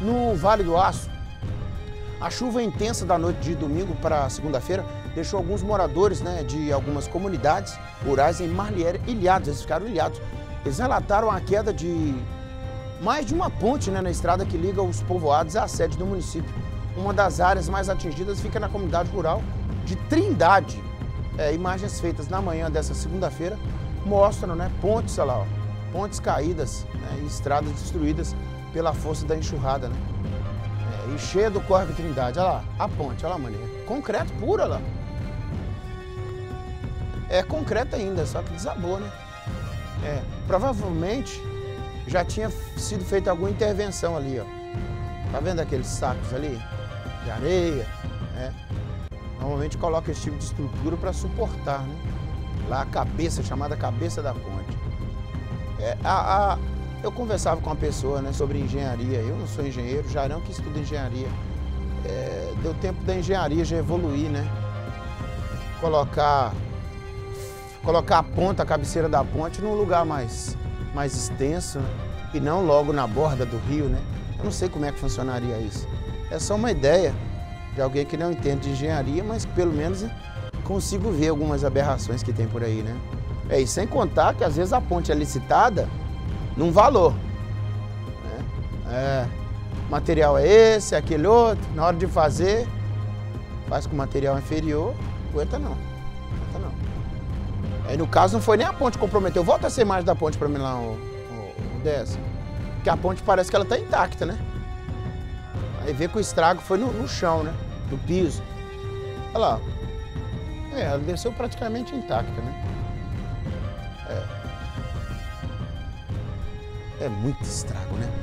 No Vale do Aço, a chuva intensa da noite de domingo para segunda-feira deixou alguns moradores né, de algumas comunidades rurais em Marliere ilhados, eles ficaram ilhados. Eles relataram a queda de mais de uma ponte né, na estrada que liga os povoados à sede do município. Uma das áreas mais atingidas fica na comunidade rural de Trindade. É, imagens feitas na manhã dessa segunda-feira mostram né, pontes, lá, ó, pontes caídas né, e estradas destruídas pela força da enxurrada. Né? É, e cheia do Córrego Trindade, olha lá, a ponte, olha lá, mané. Concreto puro, olha lá. É concreto ainda, só que desabou, né? É, provavelmente já tinha sido feita alguma intervenção ali, ó. Tá vendo aqueles sacos ali? De areia, né? Normalmente coloca esse tipo de estrutura para suportar, né? Lá a cabeça, chamada cabeça da ponte. É, a, a, eu conversava com uma pessoa né, sobre engenharia. Eu não sou engenheiro, Jarão que estuda engenharia. É, deu tempo da engenharia já evoluir, né? Colocar, colocar a ponta, a cabeceira da ponte num lugar mais, mais extenso né? e não logo na borda do rio, né? Eu não sei como é que funcionaria isso. É só uma ideia de alguém que não entende de engenharia, mas pelo menos consigo ver algumas aberrações que tem por aí, né? É, e sem contar que às vezes a ponte é licitada num valor. Né? É, material é esse, é aquele outro, na hora de fazer, faz com material inferior, aguenta não. Aguenta não. Aí no caso não foi nem a ponte que comprometeu. Volta essa imagem da ponte para mim lá, o, o, o dessa. Porque a ponte parece que ela está intacta, né? Aí vê que o estrago foi no, no chão, né? No piso. Olha lá. É, ela desceu praticamente intacta, né? É. É muito estrago, né?